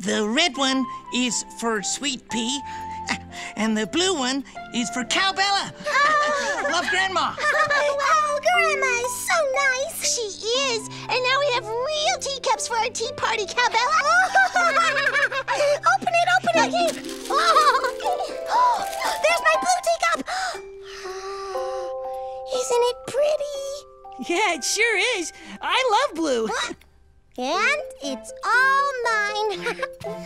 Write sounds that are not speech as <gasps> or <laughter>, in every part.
The red one is for Sweet Pea, <laughs> and the blue one is for Cowbella. <laughs> Love, Grandma. <laughs> oh, Grandma is so nice. She is. And now we have real teacups for our tea party, Cowbella. open it, open it. Oh, there's my blue teacup. <gasps> Isn't it pretty? Yeah, it sure is. I love blue. And it's all mine. <laughs>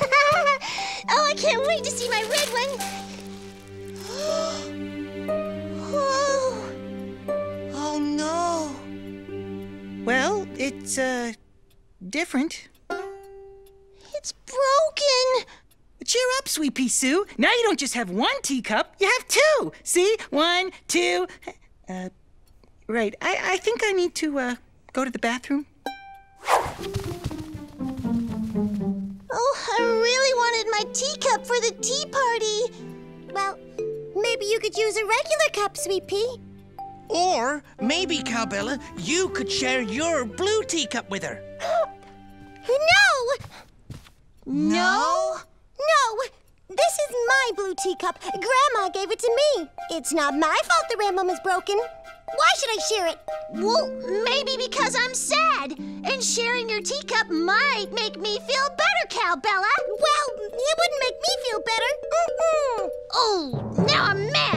oh, I can't wait to see my red one. <gasps> oh. Oh no. Well, it's, uh, different. It's broken. Cheer up, Sweet Pea Sue. Now you don't just have one teacup, you have two. See? One, two. Uh, right. I, I think I need to, uh, go to the bathroom. Really wanted my teacup for the tea party. Well, maybe you could use a regular cup, Sweet Pea. Or maybe, Cowbella, you could share your blue teacup with her. No! No? No! This is my blue teacup. Grandma gave it to me. It's not my fault the rainbow is broken. Why should I share it? Well, maybe because I'm sad. And sharing your teacup might make me feel better, Cowbella. Well, it wouldn't make me feel better. Mm-mm. Oh, now I'm mad.